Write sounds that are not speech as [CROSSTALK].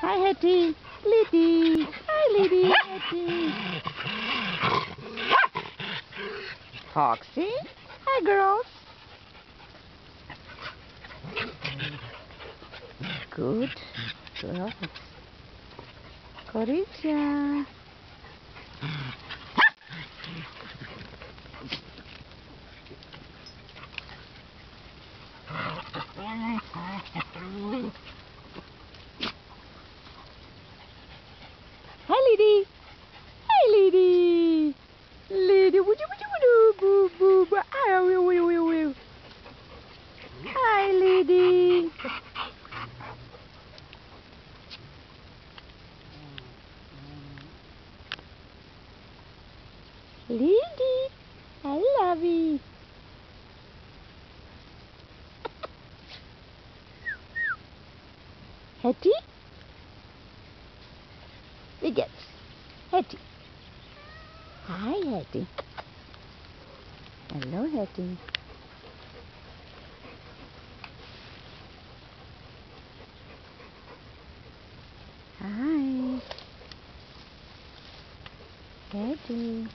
Hi, Hetty. Liddy. Hi, Liddy. [LAUGHS] Hetty. Foxy. Hi, girls. Good girls. Corinthia. Liddy. Hi, Liddy. Liddy, would you, would you, would boo, boo, boo. Hi, woo, woo, woo, woo. Hi, Liddy. Liddy, I love you. Hetty? Biggets. Hetty. Hi, Hetty. Hello, Hetty. Hi. Hetty.